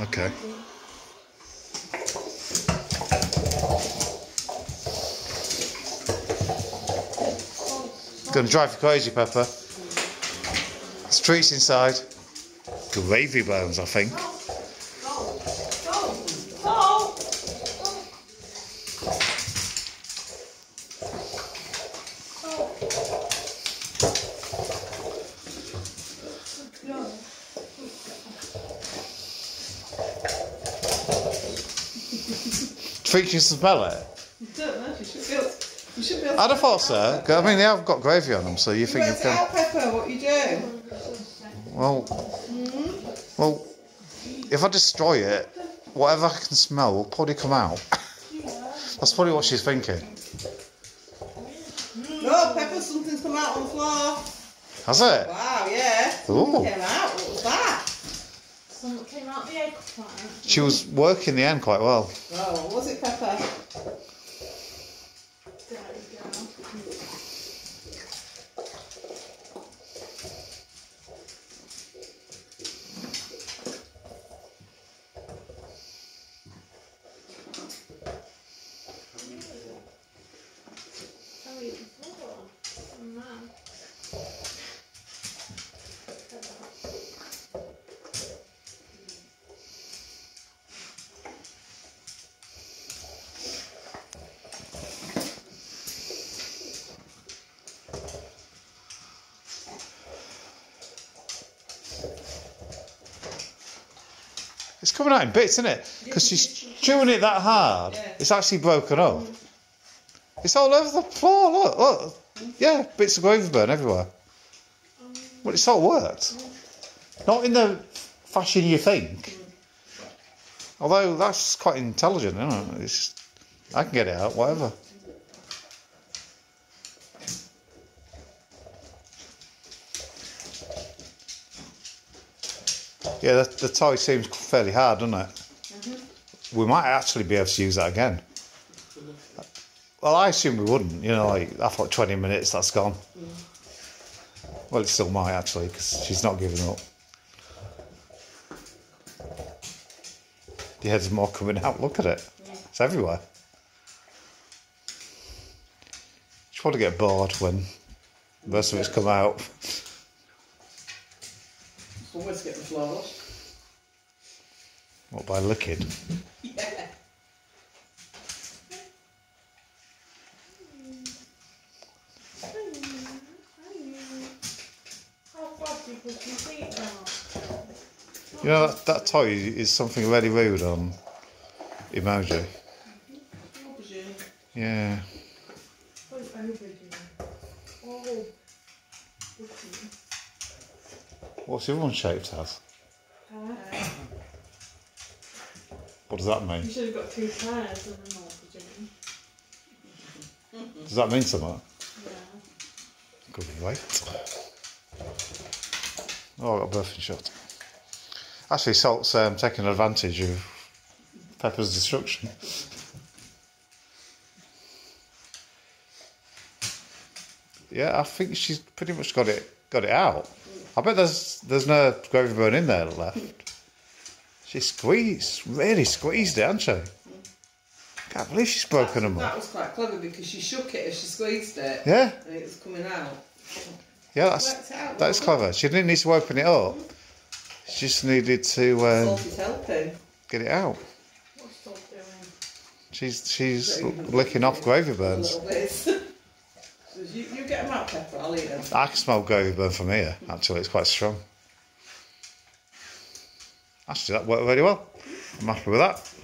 Okay. Gonna drive you crazy, Pepper. Streets inside. Gravy bones, I think. Think you can smell it? don't know. You should be able. You should be able. I'd have thought so. 'cause I mean, they have got gravy on them, so you You think you it can. Pepper. What you do? Well, well, if I destroy it, whatever I can smell will probably come out. That's probably what she's thinking. No, Pepper. Something's come out on the floor. Has it? Wow. Yeah. Ooh. Something came out. What was that? Something the eggplant. She was working the end quite well. Oh, was it, Pepper? There we go. Tell you It's coming out in bits, isn't it? Because she's chewing it that hard, Yeah. it's actually broken up. It's all over the floor. Look, look. Yeah, bits of gravy bone everywhere. Well, it's all worked. Not in the fashion you think. Although that's quite intelligent, isn't it? It's I can get it out, whatever. Yeah, the, the toy seems fairly hard, doesn't it? Mm-hmm. We might actually be able to use that again. Well, I assume we wouldn't. You know, like after like 20 minutes, that's gone. Mm. Well, it still might actually, because she's not giving up. The head's more coming out. Look at it. It's everywhere. She'll probably get bored when most of it's come out. Always get the floor. What by licking? Yeah. How fast do you put your feet down? You know that, that toy is something very rude on emoji. Aubergine. Yeah. Put it over you. Oh. Okay. What's the other one shaped as? Huh? What does that mean? You should have got two pairs of an aubergine. Does that mean something? Yeah. Good wait. Oh, I got a birthing shot. Actually, Salt's um, taking advantage of Pepper's destruction. Yeah, I think she's pretty much got it got it out. I bet there's there's no gravy bone in there left. She squeezed, really squeezed it, hasn't she? Can't believe she's broken them That up. was quite clever because she shook it as she squeezed it. Yeah, And it was coming out. yeah, that's Worked it out. that's clever. She didn't need to open it up. She just needed to um, Salt is helping. get it out. What's Dog doing? She's she's licking off gravy A burns. little bit. You, you get them out, Pepper. I'll eat them. I can smell gravy bone from here. Actually, it's quite strong. Actually, that worked very well. I'm happy with that.